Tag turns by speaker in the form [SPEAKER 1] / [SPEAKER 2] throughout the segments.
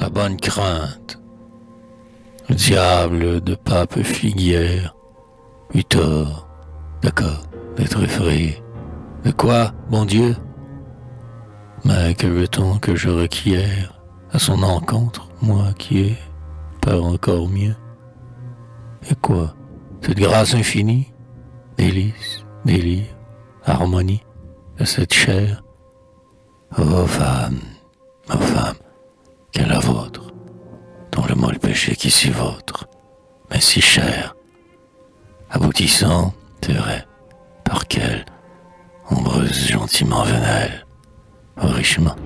[SPEAKER 1] la bonne crainte. Le diable de pape figuière. Eut tort, d'accord, d'être effrayé. De quoi, bon Dieu? Mais que veut-on que je requière à son encontre, moi qui ai pas encore mieux? Et quoi? Cette grâce infinie? Délice, délire, harmonie de cette chair? Ô femme, ô femme, qu'est la vôtre, dont le mot péché qui s'y vôtre, mais si cher, aboutissant, c'est par quelle ombreuse gentiment venelle, richement.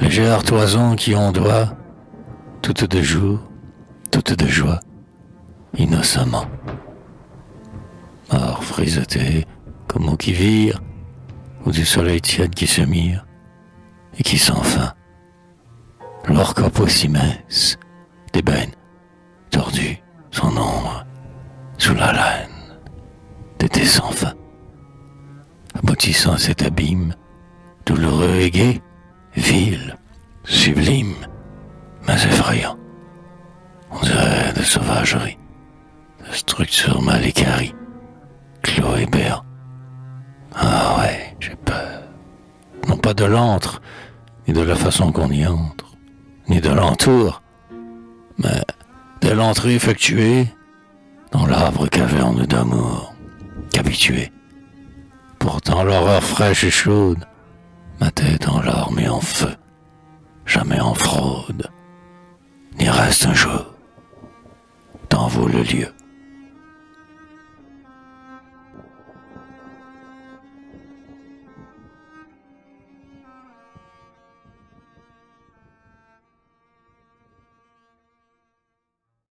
[SPEAKER 1] Légère toison qui ondoie, toute de jour, toute de joie, innocemment. Or frisoté, comme au qui vire, ou du soleil tiède qui se mire, et qui sans fin. Leur corps si mince, d'ébène, tordu, son ombre, sous la laine, d'été sans fin aboutissant à cet abîme, douloureux et gai, vil, sublime, mais effrayant. On dirait de sauvagerie, de structure mal équarrie, clos et béant. Ah ouais, j'ai peur. Non pas de l'antre, ni de la façon qu'on y entre, ni de l'entour, mais de l'entrée effectuée dans l'arbre caverne d'amour, qu'habitué Pourtant l'horreur fraîche et chaude, ma tête en larmes et en feu, jamais en fraude, n'y reste un jour, tant vaut le lieu.